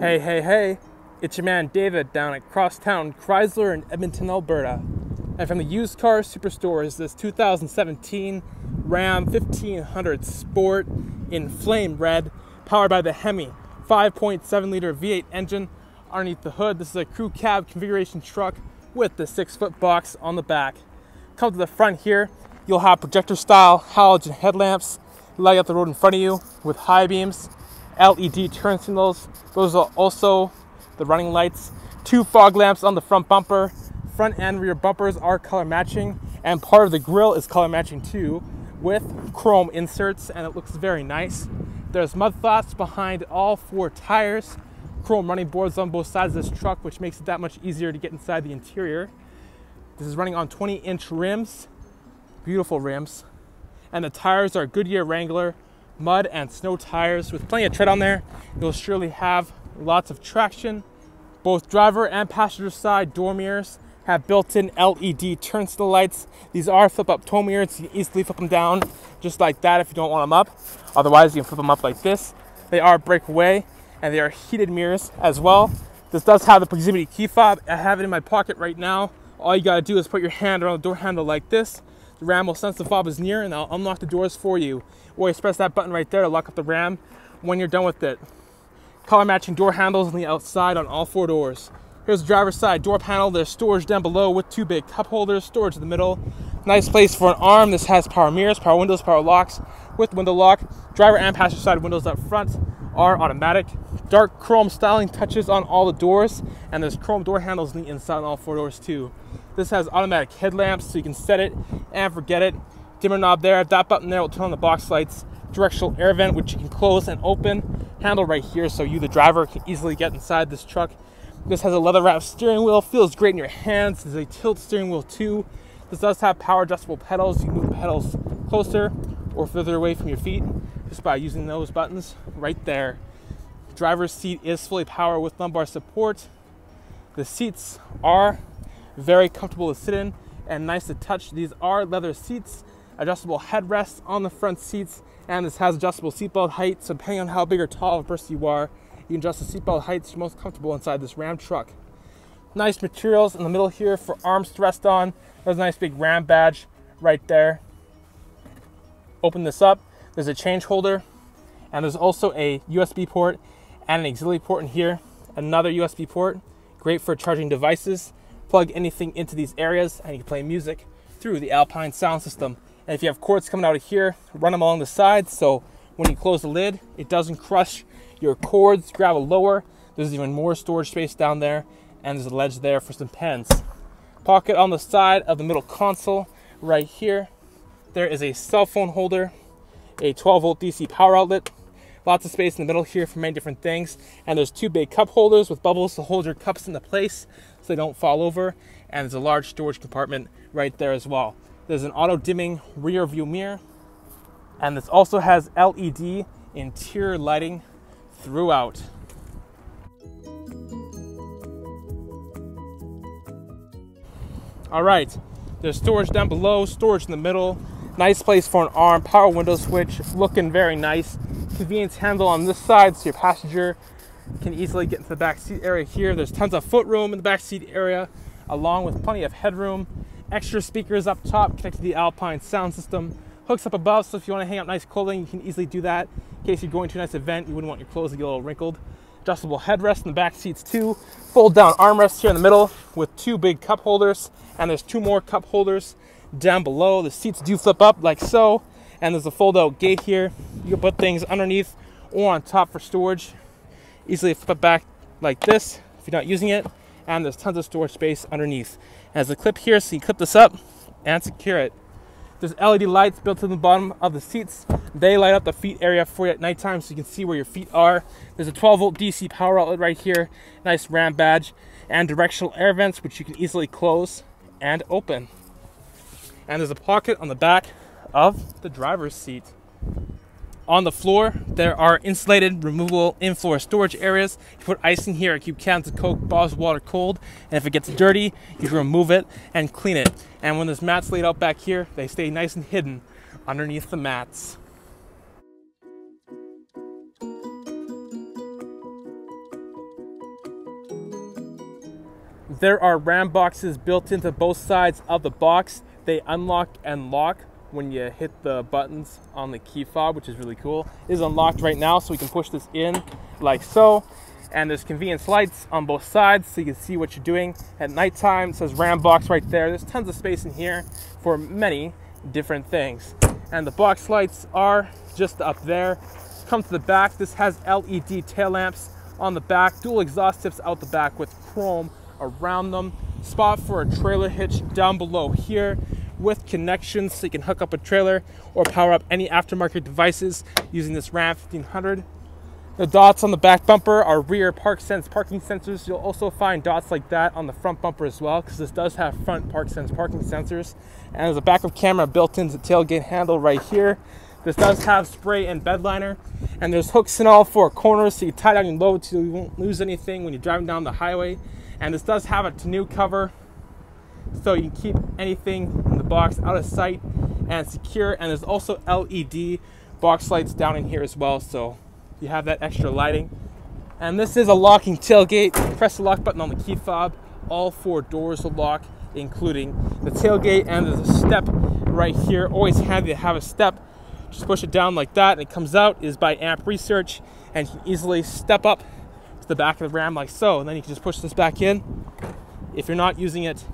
Hey, hey, hey, it's your man David down at Crosstown Chrysler in Edmonton, Alberta. And from the used car superstore is this 2017 Ram 1500 Sport in flame red, powered by the Hemi 5.7 liter V8 engine underneath the hood. This is a crew cab configuration truck with the six foot box on the back. Come to the front here, you'll have projector style halogen headlamps light up the road in front of you with high beams LED turn signals. Those are also the running lights. Two fog lamps on the front bumper. Front and rear bumpers are color matching, and part of the grille is color matching too, with chrome inserts, and it looks very nice. There's mud flats behind all four tires, chrome running boards on both sides of this truck, which makes it that much easier to get inside the interior. This is running on 20 inch rims, beautiful rims, and the tires are Goodyear Wrangler mud and snow tires with plenty of tread on there. You'll surely have lots of traction. Both driver and passenger side door mirrors have built-in LED turn signal lights. These are flip-up tow mirrors. You can easily flip them down just like that if you don't want them up. Otherwise, you can flip them up like this. They are breakaway and they are heated mirrors as well. This does have the proximity key fob. I have it in my pocket right now. All you gotta do is put your hand around the door handle like this. The ram will sense the fob is near and I'll unlock the doors for you. Or you press that button right there to lock up the ram when you're done with it. Color matching door handles on the outside on all four doors. Here's the driver's side door panel. There's storage down below with two big cup holders, storage in the middle. Nice place for an arm. This has power mirrors, power windows, power locks with window lock. Driver and passenger side windows up front are automatic. Dark chrome styling touches on all the doors, and there's chrome door handles on the inside on all four doors too. This has automatic headlamps, so you can set it and forget it. Dimmer knob there. That button there will turn on the box lights. Directional air vent, which you can close and open. Handle right here, so you, the driver, can easily get inside this truck. This has a leather wrapped steering wheel. Feels great in your hands. There's a tilt steering wheel too. This does have power adjustable pedals. You can move the pedals closer or further away from your feet just by using those buttons right there. Driver's seat is fully powered with lumbar support. The seats are very comfortable to sit in and nice to touch. These are leather seats, adjustable headrests on the front seats, and this has adjustable seatbelt height. So depending on how big or tall of a person you are, you can adjust the seatbelt height so you're most comfortable inside this Ram truck. Nice materials in the middle here for arms to rest on. There's a nice big Ram badge right there. Open this up. There's a change holder, and there's also a USB port and an auxiliary port in here. Another USB port, great for charging devices plug anything into these areas and you can play music through the Alpine sound system. And if you have cords coming out of here, run them along the sides so when you close the lid, it doesn't crush your cords. Grab a lower. There's even more storage space down there, and there's a ledge there for some pens. Pocket on the side of the middle console right here. There is a cell phone holder, a 12 volt DC power outlet, lots of space in the middle here for many different things. And there's two big cup holders with bubbles to hold your cups into place so they don't fall over. And there's a large storage compartment right there as well. There's an auto dimming rear view mirror. And this also has LED interior lighting throughout. All right, there's storage down below, storage in the middle. Nice place for an arm, power window switch, looking very nice. Convenience handle on this side so your passenger can easily get into the back seat area here. There's tons of footroom in the back seat area, along with plenty of headroom. Extra speakers up top connected to the Alpine sound system. Hooks up above, so if you want to hang up nice clothing, you can easily do that. In case you're going to a nice event, you wouldn't want your clothes to get a little wrinkled. Adjustable headrest in the back seats too. Fold down armrest here in the middle with two big cup holders, and there's two more cup holders down below. The seats do flip up like so, and there's a fold out gate here. You can put things underneath or on top for storage easily flip it back like this if you're not using it. And there's tons of storage space underneath. Has a clip here, so you clip this up and secure it. There's LED lights built in the bottom of the seats. They light up the feet area for you at nighttime so you can see where your feet are. There's a 12 volt DC power outlet right here. Nice RAM badge and directional air vents which you can easily close and open. And there's a pocket on the back of the driver's seat. On the floor, there are insulated, removable in-floor storage areas. You put ice in here, keep cans of Coke, bottles of water cold, and if it gets dirty, you can remove it and clean it. And when there's mats laid out back here, they stay nice and hidden underneath the mats. There are RAM boxes built into both sides of the box. They unlock and lock when you hit the buttons on the key fob, which is really cool. It is unlocked right now, so we can push this in like so. And there's convenience lights on both sides, so you can see what you're doing at nighttime. It says RAM box right there. There's tons of space in here for many different things. And the box lights are just up there. Come to the back. This has LED tail lamps on the back, dual exhaust tips out the back with chrome around them. Spot for a trailer hitch down below here with connections so you can hook up a trailer or power up any aftermarket devices using this Ram 1500. The dots on the back bumper are rear ParkSense parking sensors. You'll also find dots like that on the front bumper as well because this does have front ParkSense parking sensors. And there's a backup camera built into the tailgate handle right here. This does have spray-in bed liner, and there's hooks in all four corners so you tie down your load so you won't lose anything when you're driving down the highway. And this does have a tonneau cover so you can keep anything box out of sight and secure. And there's also LED box lights down in here as well, so you have that extra lighting. And this is a locking tailgate. Press the lock button on the key fob. All four doors will lock, including the tailgate. And there's a step right here. Always handy to have a step. Just push it down like that, and it comes out. Is by Amp Research, and you can easily step up to the back of the Ram like so. And then you can just push this back in. If you're not using it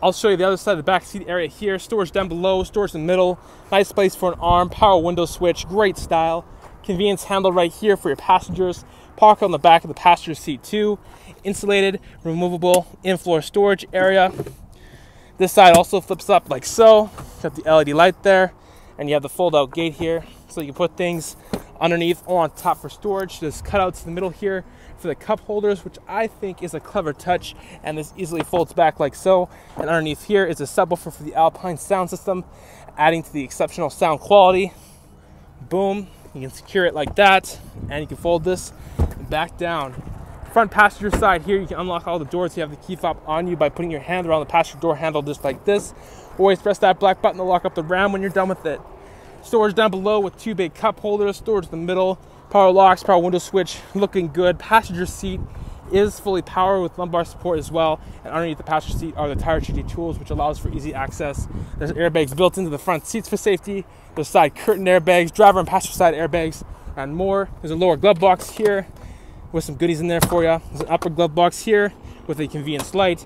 I'll show you the other side of the back seat area here. Storage down below, storage in the middle. Nice place for an arm, power window switch, great style. Convenience handle right here for your passengers. Pocket on the back of the passenger seat too. Insulated, removable, in-floor storage area. This side also flips up like so. Got the LED light there. And you have the fold-out gate here. So you can put things underneath or on top for storage. There's cutouts in the middle here for the cup holders, which I think is a clever touch. And this easily folds back like so. And underneath here is a subwoofer for the Alpine sound system, adding to the exceptional sound quality. Boom, you can secure it like that. And you can fold this back down. Front passenger side here, you can unlock all the doors. You have the key fob on you by putting your hand around the passenger door handle just like this. Always press that black button to lock up the ram when you're done with it. Storage down below with two big cup holders, storage in the middle, power locks, power window switch, looking good. Passenger seat is fully powered with lumbar support as well. And underneath the passenger seat are the tire treaty tools, which allows for easy access. There's airbags built into the front seats for safety. There's side curtain airbags, driver and passenger side airbags, and more. There's a lower glove box here with some goodies in there for you. There's an upper glove box here with a convenience light.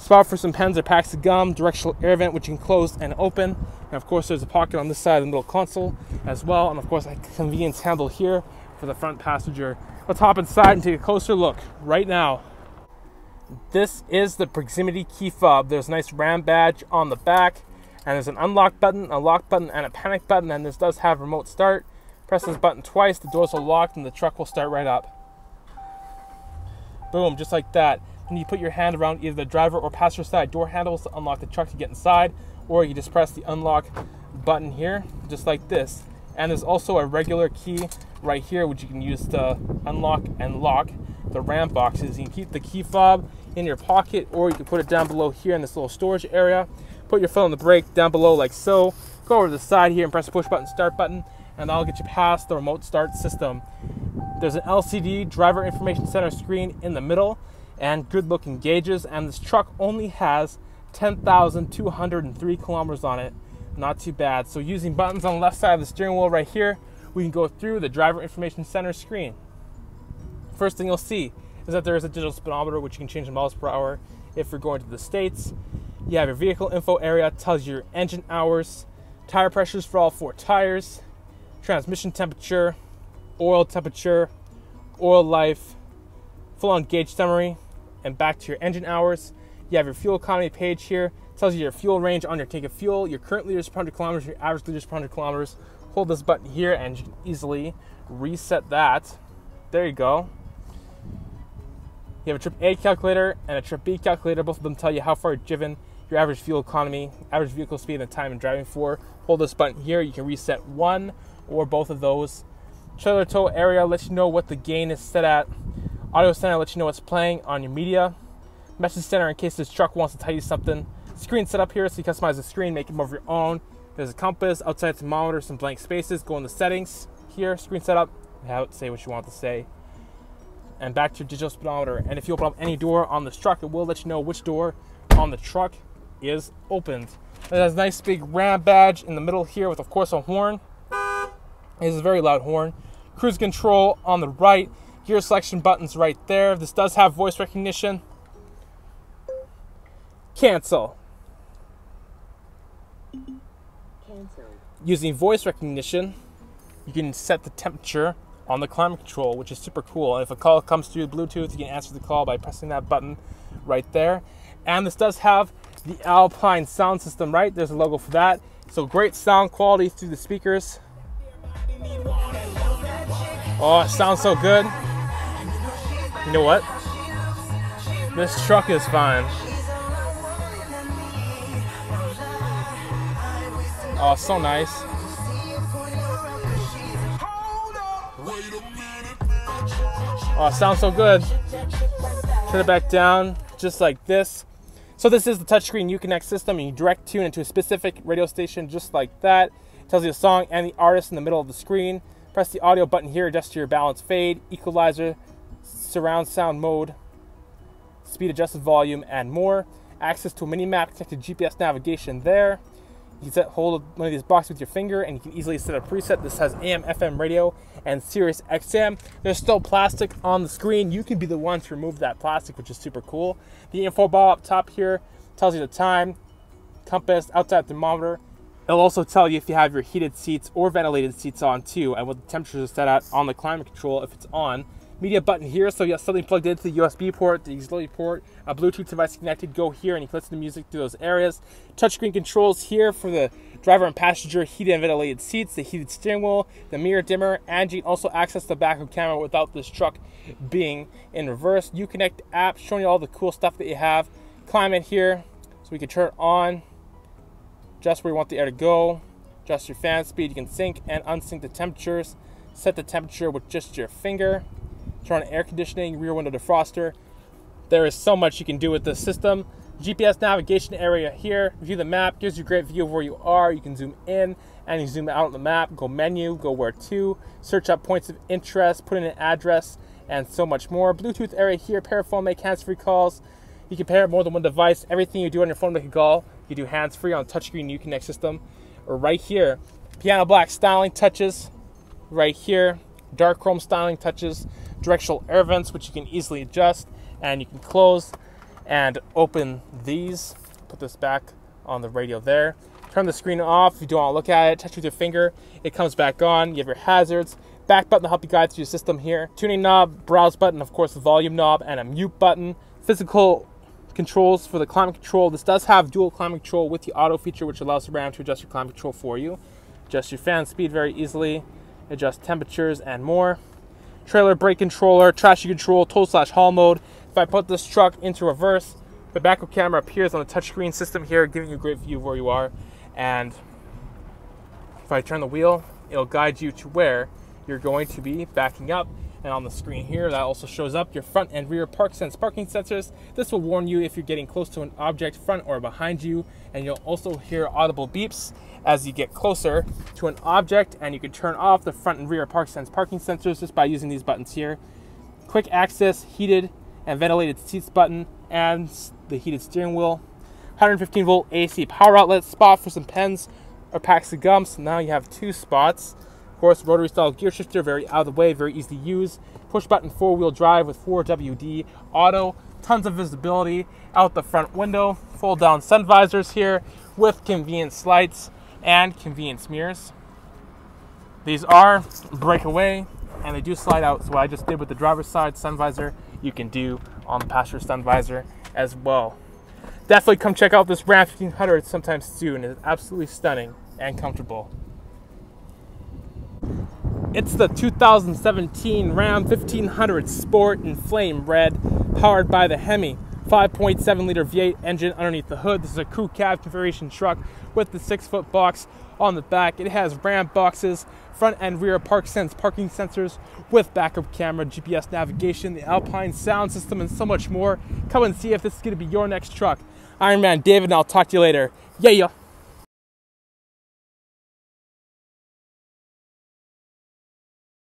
Spot for some pens or packs of gum, directional air vent which you can close and open. And of course there's a pocket on this side of the middle console as well. And of course a convenience handle here for the front passenger. Let's hop inside and take a closer look right now. This is the proximity key fob. There's a nice RAM badge on the back and there's an unlock button, a lock button, and a panic button. And this does have remote start. Press this button twice, the doors will lock and the truck will start right up. Boom, just like that and you put your hand around either the driver or passenger side door handles to unlock the truck to get inside, or you just press the unlock button here, just like this. And there's also a regular key right here, which you can use to unlock and lock the RAM boxes. You can keep the key fob in your pocket, or you can put it down below here in this little storage area. Put your foot on the brake down below like so. Go over to the side here and press the push button, start button, and that'll get you past the remote start system. There's an LCD driver information center screen in the middle and good looking gauges. And this truck only has 10,203 kilometers on it. Not too bad. So using buttons on the left side of the steering wheel right here, we can go through the driver information center screen. First thing you'll see is that there is a digital speedometer which you can change in miles per hour if you're going to the States. You have your vehicle info area, tells you your engine hours, tire pressures for all four tires, transmission temperature, oil temperature, oil life, full on gauge summary, and back to your engine hours. You have your fuel economy page here. It tells you your fuel range on your tank of fuel, your current liters per 100 kilometers, your average liters per 100 kilometers. Hold this button here and you can easily reset that. There you go. You have a trip A calculator and a trip B calculator. Both of them tell you how far you've driven, your average fuel economy, average vehicle speed, and the time you're driving for. Hold this button here. You can reset one or both of those. Trailer tow area lets you know what the gain is set at Audio center lets you know what's playing on your media. Message center in case this truck wants to tell you something. Screen setup here so you customize the screen, make it more of your own. There's a compass, outside thermometer, some blank spaces. Go in the settings. here, screen setup, have it say what you want to say. And back to your digital speedometer. And if you open up any door on this truck, it will let you know which door on the truck is opened. It has a nice big Ram badge in the middle here with, of course, a horn. It is a very loud horn. Cruise control on the right. Gear selection buttons right there. This does have voice recognition. Cancel. Cancel. Using voice recognition, you can set the temperature on the climate control, which is super cool. And if a call comes through Bluetooth, you can answer the call by pressing that button right there. And this does have the Alpine sound system, right? There's a logo for that. So great sound quality through the speakers. Oh, it sounds so good. You know what? This truck is fine. Oh, so nice. Oh, sounds so good. Turn it back down, just like this. So this is the touchscreen Uconnect system, and you direct tune into a specific radio station just like that. It tells you the song and the artist in the middle of the screen. Press the audio button here, adjust your balance fade, equalizer, surround sound mode, speed adjusted volume, and more. Access to a mini map connected GPS navigation there. You can set, hold one of these boxes with your finger and you can easily set a preset. This has AM, FM radio, and Sirius XM. There's still plastic on the screen. You can be the one to remove that plastic, which is super cool. The info bar up top here tells you the time, compass, outside thermometer. It'll also tell you if you have your heated seats or ventilated seats on too, and what the temperatures are set at on the climate control if it's on media button here. So you have something plugged into the USB port, the auxiliary port, a Bluetooth device connected. Go here and you can listen to music through those areas. Touchscreen controls here for the driver and passenger heated and ventilated seats, the heated steering wheel, the mirror dimmer, and you can also access the backup camera without this truck being in reverse. Uconnect app showing you all the cool stuff that you have. Climate here, so we can turn it on just where you want the air to go. Adjust your fan speed. You can sync and unsync the temperatures. Set the temperature with just your finger turn on air conditioning, rear window defroster. There is so much you can do with this system. GPS navigation area here, view the map, gives you a great view of where you are. You can zoom in and you zoom out on the map, go menu, go where to, search up points of interest, put in an address, and so much more. Bluetooth area here, pair phone, make hands-free calls. You can pair more than one device. Everything you do on your phone make a call. You do hands-free on touchscreen Uconnect system. Or right here, piano black styling touches. Right here, dark chrome styling touches directional air vents, which you can easily adjust, and you can close and open these. Put this back on the radio there. Turn the screen off if you don't want to look at it. Touch with your finger, it comes back on. You have your hazards. Back button to help you guide through your system here. Tuning knob, browse button, of course, the volume knob, and a mute button. Physical controls for the climate control. This does have dual climate control with the auto feature, which allows the RAM to adjust your climate control for you. Adjust your fan speed very easily, adjust temperatures, and more trailer brake controller, traction control, tow slash haul mode. If I put this truck into reverse, the backup camera appears on the touchscreen system here, giving you a great view of where you are. And if I turn the wheel, it'll guide you to where you're going to be backing up. And on the screen here, that also shows up your front and rear ParkSense parking sensors. This will warn you if you're getting close to an object front or behind you. And you'll also hear audible beeps as you get closer to an object. And you can turn off the front and rear ParkSense parking sensors just by using these buttons here. Quick access, heated and ventilated seats button, and the heated steering wheel. 115 volt AC power outlet spot for some pens or packs of gum. So now you have two spots course, rotary style gear shifter, very out of the way, very easy to use. Push button four wheel drive with 4WD auto, tons of visibility out the front window. Fold down sun visors here with convenience lights and convenience mirrors. These are breakaway and they do slide out. So what I just did with the driver's side sun visor, you can do on the passenger sun visor as well. Definitely come check out this Ram 1500 sometime soon. It's absolutely stunning and comfortable. It's the 2017 Ram 1500 Sport in flame red, powered by the Hemi 5.7 liter V8 engine underneath the hood. This is a crew cab configuration truck with the six foot box on the back. It has Ram boxes, front and rear ParkSense parking sensors with backup camera, GPS navigation, the Alpine sound system, and so much more. Come and see if this is going to be your next truck. Iron Man David, and I'll talk to you later. Yeah, yeah.